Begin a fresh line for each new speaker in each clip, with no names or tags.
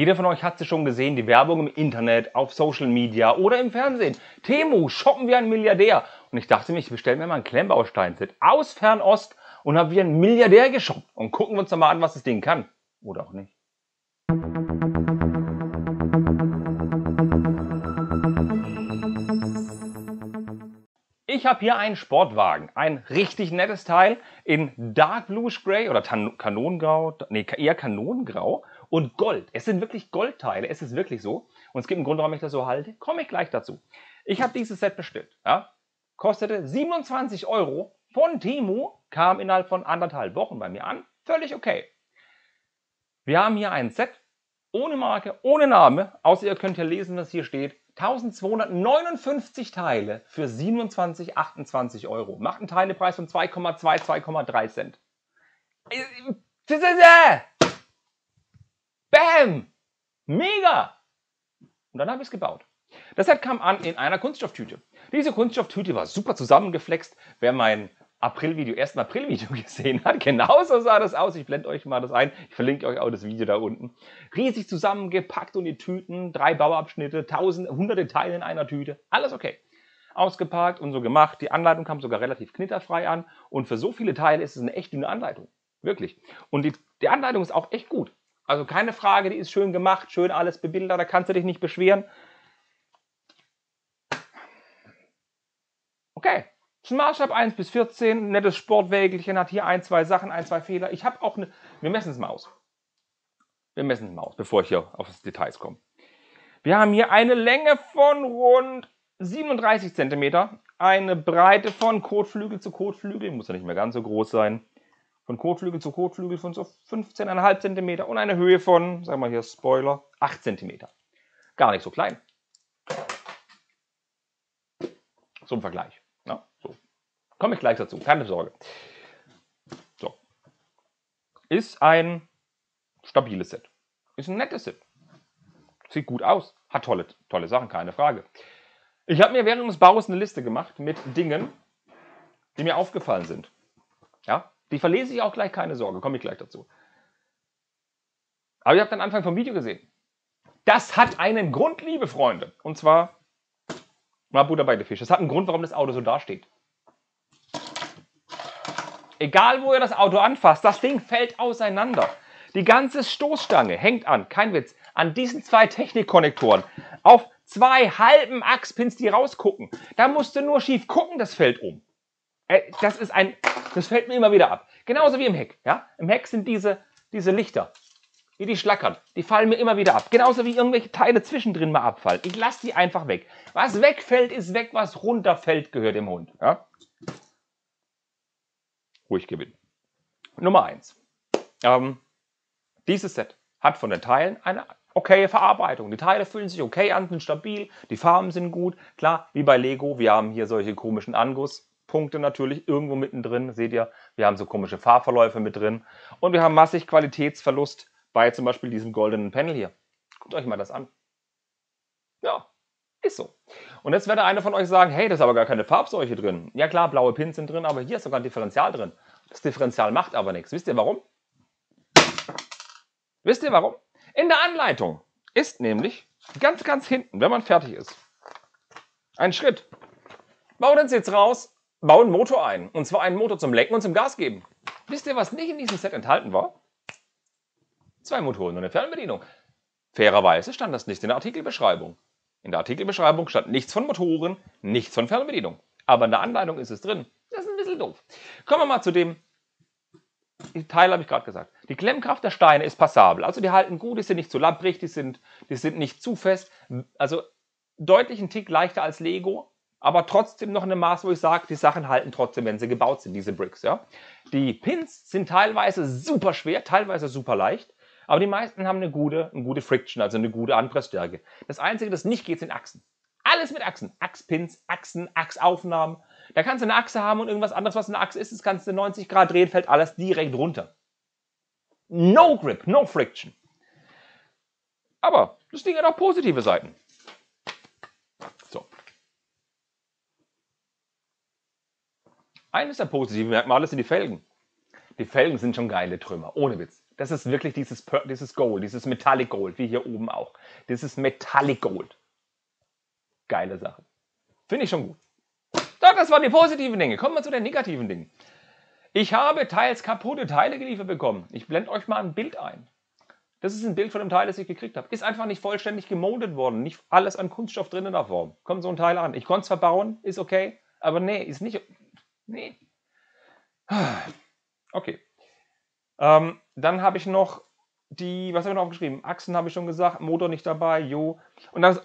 Jeder von euch hat sie schon gesehen, die Werbung im Internet, auf Social Media oder im Fernsehen. Temu, shoppen wir einen Milliardär. Und ich dachte mir, ich bestelle mir mal ein Klemmbaustein-Set aus Fernost und habe wie ein Milliardär geshoppt. Und gucken wir uns doch mal an, was das Ding kann. Oder auch nicht. Ich habe hier einen Sportwagen, ein richtig nettes Teil in Dark Bluish Gray oder Tan Kanonengrau, nee, eher Kanonengrau und Gold. Es sind wirklich Goldteile, es ist wirklich so. Und es gibt einen Grund, warum ich das so halte, komme ich gleich dazu. Ich habe dieses Set bestellt, ja? kostete 27 Euro von Temu, kam innerhalb von anderthalb Wochen bei mir an, völlig okay. Wir haben hier ein Set ohne Marke, ohne Name, außer ihr könnt ja lesen, was hier steht. 1259 Teile für 27, 28 Euro. Macht einen Teilepreis von 2,2, 2,3 Cent. Bam! Mega! Und dann habe ich es gebaut. Das Set kam an in einer Kunststofftüte. Diese Kunststofftüte war super zusammengeflext. Wer mein April-Video, 1. April-Video gesehen hat. Genauso sah das aus. Ich blende euch mal das ein. Ich verlinke euch auch das Video da unten. Riesig zusammengepackt und die Tüten, drei Bauabschnitte, tausend, hunderte Teile in einer Tüte. Alles okay. Ausgepackt und so gemacht. Die Anleitung kam sogar relativ knitterfrei an. Und für so viele Teile ist es eine echt dünne Anleitung. Wirklich. Und die, die Anleitung ist auch echt gut. Also keine Frage, die ist schön gemacht, schön alles bebildert, da kannst du dich nicht beschweren. Okay, Maßstab 1 bis 14, nettes Sportwägelchen, hat hier ein, zwei Sachen, ein, zwei Fehler. Ich habe auch eine, wir messen es mal aus. Wir messen es mal aus, bevor ich hier auf die Details komme. Wir haben hier eine Länge von rund 37 cm, eine Breite von Kotflügel zu Kotflügel, muss ja nicht mehr ganz so groß sein, von Kotflügel zu Kotflügel von so 15,5 cm und eine Höhe von, sagen wir hier Spoiler, 8 cm. Gar nicht so klein. Zum Vergleich. Komme ich gleich dazu, keine Sorge. So. Ist ein stabiles Set. Ist ein nettes Set. Sieht gut aus. Hat tolle, tolle Sachen, keine Frage. Ich habe mir während des Baus eine Liste gemacht mit Dingen, die mir aufgefallen sind. Ja, die verlese ich auch gleich, keine Sorge, komme ich gleich dazu. Aber ihr habt den Anfang vom Video gesehen. Das hat einen Grund, liebe Freunde. Und zwar, mal Butter bei der Fisch. Das hat einen Grund, warum das Auto so dasteht. Egal, wo ihr das Auto anfasst, das Ding fällt auseinander. Die ganze Stoßstange hängt an, kein Witz, an diesen zwei Technikkonnektoren auf zwei halben Achspins, die rausgucken. Da musst du nur schief gucken, das fällt um. Äh, das ist ein, das fällt mir immer wieder ab. Genauso wie im Heck. Ja? Im Heck sind diese, diese Lichter, wie die schlackern, die fallen mir immer wieder ab. Genauso wie irgendwelche Teile zwischendrin mal abfallen. Ich lasse die einfach weg. Was wegfällt, ist weg, was runterfällt, gehört dem Hund. Ja? ruhig gewinnen. Nummer eins. Ähm, dieses Set hat von den Teilen eine okaye Verarbeitung. Die Teile fühlen sich okay an, sind stabil, die Farben sind gut. Klar, wie bei Lego, wir haben hier solche komischen Angusspunkte natürlich irgendwo mittendrin. Seht ihr, wir haben so komische Farbverläufe mit drin. Und wir haben massig Qualitätsverlust bei zum Beispiel diesem goldenen Panel hier. Guckt euch mal das an. Ja, ist so. Und jetzt werde einer von euch sagen, hey, da ist aber gar keine Farbseuche drin. Ja klar, blaue Pins sind drin, aber hier ist sogar ein Differential drin. Das Differential macht aber nichts. Wisst ihr warum? Wisst ihr warum? In der Anleitung ist nämlich ganz, ganz hinten, wenn man fertig ist, ein Schritt. Bau den Sitz raus, bau einen Motor ein. Und zwar einen Motor zum Lenken und zum Gas geben. Wisst ihr, was nicht in diesem Set enthalten war? Zwei Motoren und eine Fernbedienung. Fairerweise stand das nicht in der Artikelbeschreibung. In der Artikelbeschreibung stand nichts von Motoren, nichts von Fernbedienung. Aber in der Anleitung ist es drin. Das ist ein bisschen doof. Kommen wir mal zu dem Teil, habe ich gerade gesagt. Die Klemmkraft der Steine ist passabel. Also die halten gut, die sind nicht zu labbrig, die sind, die sind nicht zu fest. Also deutlich ein Tick leichter als Lego, aber trotzdem noch in einem Maß, wo ich sage, die Sachen halten trotzdem, wenn sie gebaut sind, diese Bricks. Ja? Die Pins sind teilweise super schwer, teilweise super leicht. Aber die meisten haben eine gute, eine gute Friction, also eine gute Anpressstärke. Das Einzige, das nicht geht, sind Achsen. Alles mit Achsen. Achspins, Achsen, Achsaufnahmen. Da kannst du eine Achse haben und irgendwas anderes, was eine Achse ist, das kannst du 90 Grad drehen, fällt alles direkt runter. No Grip, no Friction. Aber das Ding hat auch positive Seiten. Eines der positiven Merkmale sind die Felgen. Die Felgen sind schon geile Trümmer, ohne Witz. Das ist wirklich dieses, dieses Gold, dieses Metallic Gold, wie hier oben auch. Dieses Metallic Gold. Geile Sache. Finde ich schon gut. So, das waren die positiven Dinge. Kommen wir zu den negativen Dingen. Ich habe teils kaputte Teile geliefert bekommen. Ich blende euch mal ein Bild ein. Das ist ein Bild von dem Teil, das ich gekriegt habe. Ist einfach nicht vollständig gemoldet worden. Nicht alles an Kunststoff drin in der Form. Kommt so ein Teil an. Ich konnte es verbauen, ist okay. Aber nee, ist nicht. Nee. Okay. Ähm, dann habe ich noch die, was habe ich noch aufgeschrieben? Achsen habe ich schon gesagt, Motor nicht dabei, jo. Und das.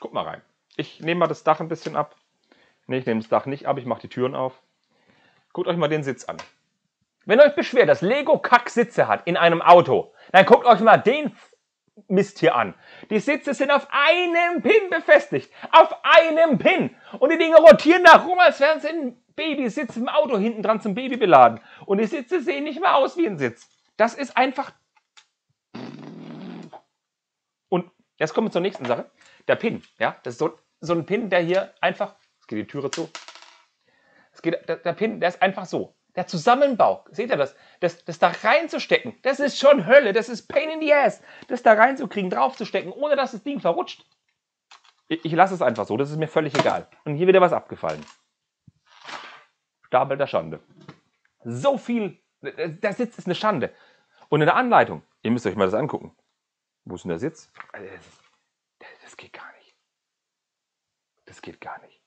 Guck mal rein. Ich nehme mal das Dach ein bisschen ab. Ne, ich nehme das Dach nicht ab, ich mache die Türen auf. Guckt euch mal den Sitz an. Wenn euch beschwert, dass Lego Kack-Sitze hat in einem Auto, dann guckt euch mal den Mist hier an. Die Sitze sind auf einem Pin befestigt. Auf einem Pin. Und die Dinge rotieren da rum, als wären sie ein Babysitz im Auto hinten dran zum Baby beladen. Und die Sitze sehen nicht mehr aus wie ein Sitz. Das ist einfach. Und jetzt kommen wir zur nächsten Sache. Der Pin. Ja, das ist so, so ein Pin, der hier einfach. Jetzt geht die Türe zu. Es geht, der, der Pin, der ist einfach so. Der Zusammenbau, seht ihr das? das? Das da reinzustecken, das ist schon Hölle, das ist Pain in the Ass. Das da reinzukriegen, draufzustecken, ohne dass das Ding verrutscht. Ich, ich lasse es einfach so, das ist mir völlig egal. Und hier wieder was abgefallen. Stapel der Schande. So viel, der Sitz ist eine Schande. Und in der Anleitung, ihr müsst euch mal das angucken. Wo ist denn der Sitz? Also, Das, das geht gar nicht. Das geht gar nicht.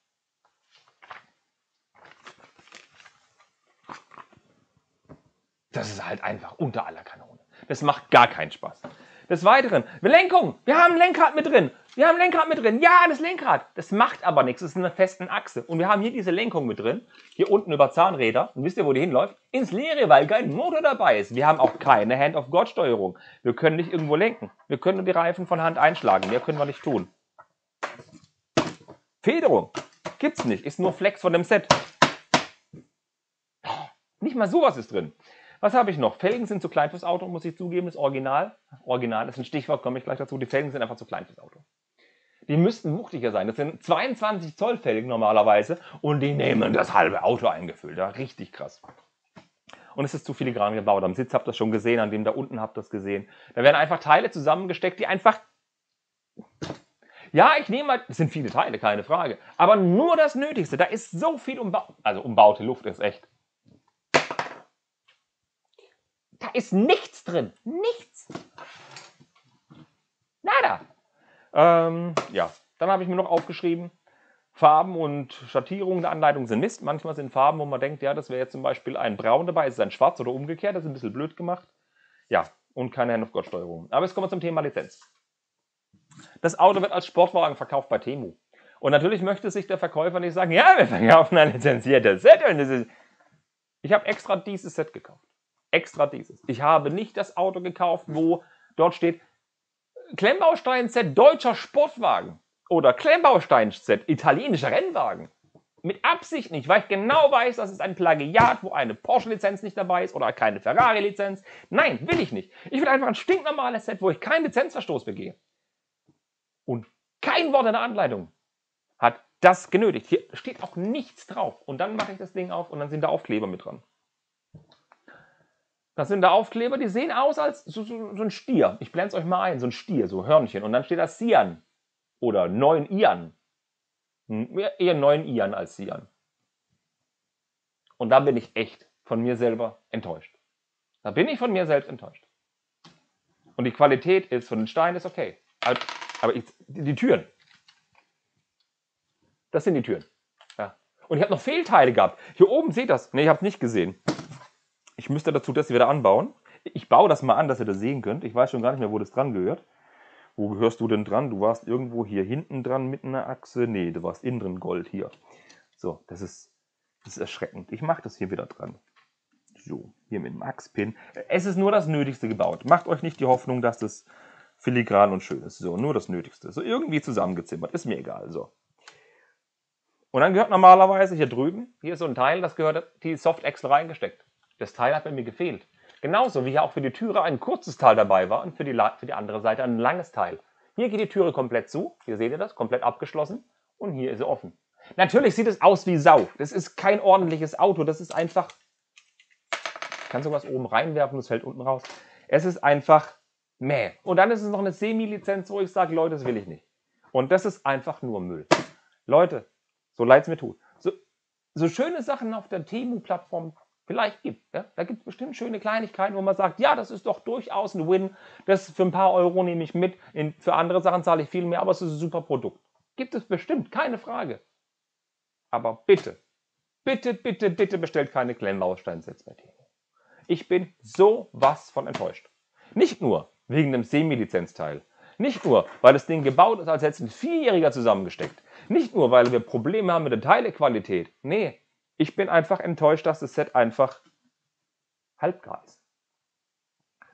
Das ist halt einfach unter aller Kanone. Das macht gar keinen Spaß. Des Weiteren, Lenkung. Wir haben ein Lenkrad mit drin. Wir haben ein Lenkrad mit drin. Ja, das Lenkrad. Das macht aber nichts. Das ist eine festen Achse. Und wir haben hier diese Lenkung mit drin. Hier unten über Zahnräder. Und wisst ihr, wo die hinläuft? Ins Leere, weil kein Motor dabei ist. Wir haben auch keine Hand-of-God-Steuerung. Wir können nicht irgendwo lenken. Wir können nur die Reifen von Hand einschlagen. Mehr können wir nicht tun. Federung. Gibt's nicht. Ist nur Flex von dem Set. Nicht mal sowas ist drin. Was habe ich noch? Felgen sind zu klein fürs Auto, muss ich zugeben. Das Original. Original ist ein Stichwort, komme ich gleich dazu. Die Felgen sind einfach zu klein fürs Auto. Die müssten wuchtiger sein. Das sind 22 Zoll Felgen normalerweise und die nehmen das halbe Auto eingefüllt. Ja, richtig krass. Und es ist zu filigran gebaut. Am Sitz habt ihr das schon gesehen, an dem da unten habt ihr das gesehen. Da werden einfach Teile zusammengesteckt, die einfach. Ja, ich nehme mal, es sind viele Teile, keine Frage. Aber nur das Nötigste. Da ist so viel umbaut. Also umbaute Luft ist echt. Da ist nichts drin. Nichts. Nada. Ähm, ja, dann habe ich mir noch aufgeschrieben, Farben und Schattierungen der Anleitung sind Mist. Manchmal sind Farben, wo man denkt, ja, das wäre jetzt zum Beispiel ein Braun dabei, ist es ein Schwarz oder umgekehrt, das ist ein bisschen blöd gemacht. Ja, und keine Hand-of-God-Steuerung. Aber jetzt kommen wir zum Thema Lizenz. Das Auto wird als Sportwagen verkauft bei Temu. Und natürlich möchte sich der Verkäufer nicht sagen, ja, wir verkaufen ein lizenziertes Set. Und das ist ich habe extra dieses Set gekauft. Extra dieses. Ich habe nicht das Auto gekauft, wo dort steht Klemmbaustein-Set deutscher Sportwagen oder Klemmbaustein-Set italienischer Rennwagen. Mit Absicht nicht, weil ich genau weiß, das ist ein Plagiat, wo eine Porsche-Lizenz nicht dabei ist oder keine Ferrari-Lizenz. Nein, will ich nicht. Ich will einfach ein stinknormales Set, wo ich keinen Lizenzverstoß begehe. Und kein Wort in der Anleitung hat das genötigt. Hier steht auch nichts drauf. Und dann mache ich das Ding auf und dann sind da Aufkleber mit dran. Das sind da Aufkleber, die sehen aus als so, so, so ein Stier. Ich blende es euch mal ein, so ein Stier, so Hörnchen. Und dann steht da Sian oder 9 Ian. Hm, Eher 9 Ian als Sian. Und da bin ich echt von mir selber enttäuscht. Da bin ich von mir selbst enttäuscht. Und die Qualität ist von den Steinen ist okay. Aber, ich, die, die Türen. Das sind die Türen. Ja. Und ich habe noch Fehlteile gehabt. Hier oben seht ihr das. Ne, ich habe es nicht gesehen. Ich müsste dazu das wieder anbauen. Ich baue das mal an, dass ihr das sehen könnt. Ich weiß schon gar nicht mehr, wo das dran gehört. Wo gehörst du denn dran? Du warst irgendwo hier hinten dran mit einer Achse. Nee, du warst innen drin Gold hier. So, das ist, das ist erschreckend. Ich mache das hier wieder dran. So, hier mit dem Achspin. Es ist nur das Nötigste gebaut. Macht euch nicht die Hoffnung, dass das filigran und schön ist. So, nur das Nötigste. So irgendwie zusammengezimmert. Ist mir egal. So. Und dann gehört normalerweise hier drüben, hier ist so ein Teil, das gehört die Soft-Excel reingesteckt. Das Teil hat bei mir gefehlt. Genauso wie hier auch für die Türe ein kurzes Teil dabei war und für die, für die andere Seite ein langes Teil. Hier geht die Türe komplett zu. Hier seht ihr das, komplett abgeschlossen. Und hier ist sie offen. Natürlich sieht es aus wie Sau. Das ist kein ordentliches Auto. Das ist einfach. Ich kann sowas oben reinwerfen, das fällt unten raus. Es ist einfach meh. Und dann ist es noch eine Semi-Lizenz, wo ich sage, Leute, das will ich nicht. Und das ist einfach nur Müll. Leute, so leid es mir tut. So, so schöne Sachen auf der Temu-Plattform vielleicht gibt. Ja? Da gibt es bestimmt schöne Kleinigkeiten, wo man sagt, ja, das ist doch durchaus ein Win. Das für ein paar Euro nehme ich mit. In, für andere Sachen zahle ich viel mehr, aber es ist ein super Produkt. Gibt es bestimmt, keine Frage. Aber bitte, bitte, bitte, bitte bestellt keine Klemmbausteinsets bei Temu. Ich bin so was von enttäuscht. Nicht nur wegen dem Semi-Lizenzteil. Nicht nur, weil das Ding gebaut ist, als hätte es ein Vierjähriger zusammengesteckt. Nicht nur, weil wir Probleme haben mit der Teilequalität. Nee, ich bin einfach enttäuscht, dass das Set einfach halbgar ist.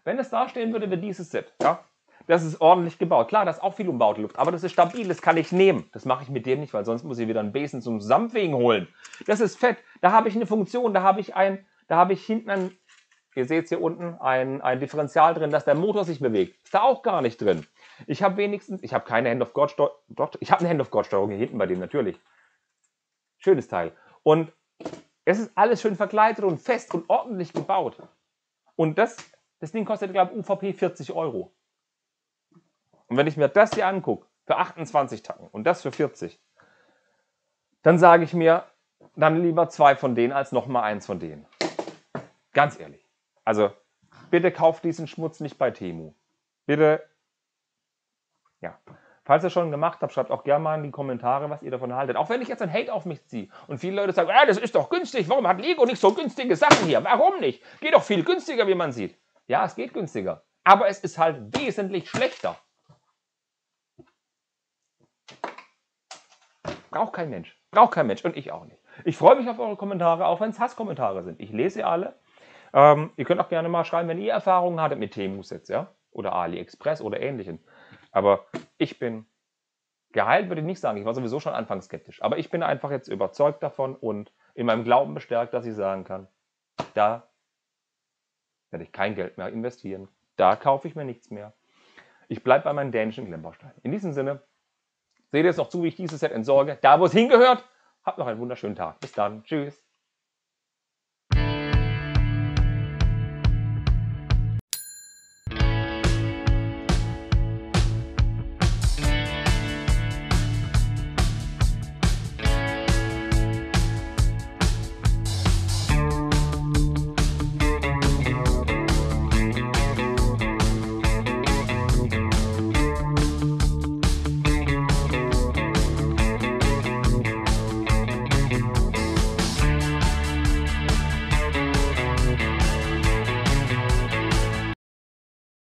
Wenn es da stehen würde wie dieses Set, ja, das ist ordentlich gebaut. Klar, das ist auch viel umbaute Luft, aber das ist stabil, das kann ich nehmen. Das mache ich mit dem nicht, weil sonst muss ich wieder einen Besen zum Zusammenfegen holen. Das ist fett. Da habe ich eine Funktion, da habe ich ein, da habe ich hinten ein, ihr seht es hier unten, ein, ein Differential drin, dass der Motor sich bewegt. Ist da auch gar nicht drin. Ich habe wenigstens, ich habe keine Hand-of-God-Steuerung, doch, ich habe eine Hand-of-God-Steuerung hier hinten bei dem natürlich. Schönes Teil. Und es ist alles schön verkleidet und fest und ordentlich gebaut. Und das, das Ding kostet, glaube ich, UVP 40 Euro. Und wenn ich mir das hier angucke, für 28 Tacken und das für 40, dann sage ich mir, dann lieber zwei von denen als nochmal eins von denen. Ganz ehrlich. Also, bitte kauft diesen Schmutz nicht bei Temu. Bitte ja. Falls ihr schon gemacht habt, schreibt auch gerne mal in die Kommentare, was ihr davon haltet. Auch wenn ich jetzt ein Hate auf mich ziehe und viele Leute sagen, ah, das ist doch günstig, warum hat Lego nicht so günstige Sachen hier? Warum nicht? Geht doch viel günstiger, wie man sieht. Ja, es geht günstiger. Aber es ist halt wesentlich schlechter. Braucht kein Mensch. Braucht kein Mensch und ich auch nicht. Ich freue mich auf eure Kommentare, auch wenn es Hasskommentare sind. Ich lese sie alle. Ähm, ihr könnt auch gerne mal schreiben, wenn ihr Erfahrungen hattet mit Temu-Sets, ja? Oder AliExpress oder ähnlichem. Aber ich bin geheilt, würde ich nicht sagen. Ich war sowieso schon anfangs skeptisch. Aber ich bin einfach jetzt überzeugt davon und in meinem Glauben bestärkt, dass ich sagen kann, da werde ich kein Geld mehr investieren. Da kaufe ich mir nichts mehr. Ich bleibe bei meinen dänischen Klemmbausteinen. In diesem Sinne, seht ihr jetzt noch zu, wie ich dieses Set entsorge. Da, wo es hingehört. Habt noch einen wunderschönen Tag. Bis dann. Tschüss.